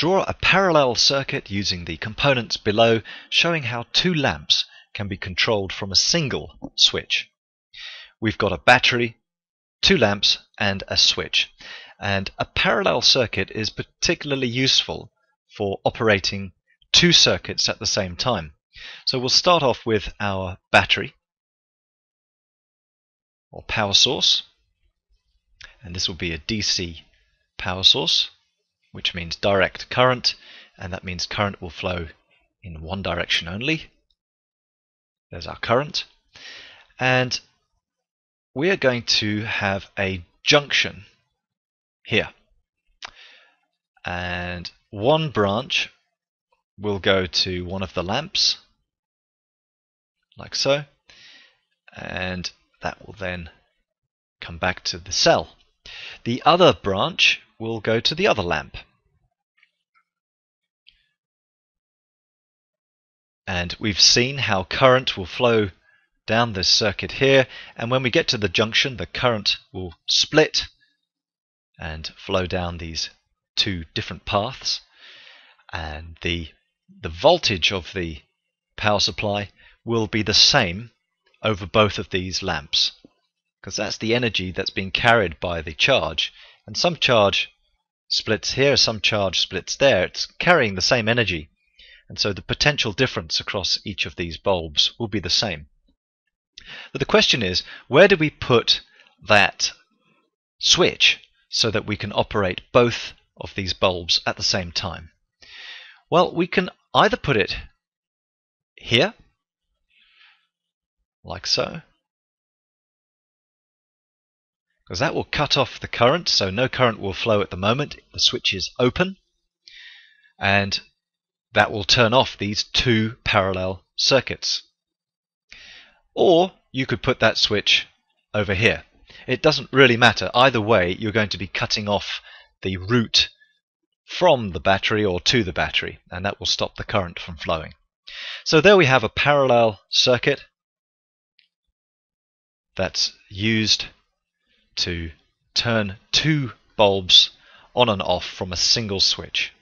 Draw a parallel circuit using the components below showing how two lamps can be controlled from a single switch. We've got a battery, two lamps and a switch. And a parallel circuit is particularly useful for operating two circuits at the same time. So we'll start off with our battery or power source and this will be a DC power source which means direct current and that means current will flow in one direction only. There's our current and we are going to have a junction here and one branch will go to one of the lamps like so and that will then come back to the cell. The other branch will go to the other lamp. And we've seen how current will flow down this circuit here and when we get to the junction the current will split and flow down these two different paths and the the voltage of the power supply will be the same over both of these lamps because that's the energy that's being carried by the charge and some charge splits here some charge splits there. It's carrying the same energy. And so the potential difference across each of these bulbs will be the same. But the question is where do we put that switch so that we can operate both of these bulbs at the same time? Well we can either put it here like so. Because that will cut off the current, so no current will flow at the moment. The switch is open. And that will turn off these two parallel circuits. Or you could put that switch over here. It doesn't really matter. Either way, you're going to be cutting off the route from the battery or to the battery, and that will stop the current from flowing. So there we have a parallel circuit that's used to turn two bulbs on and off from a single switch.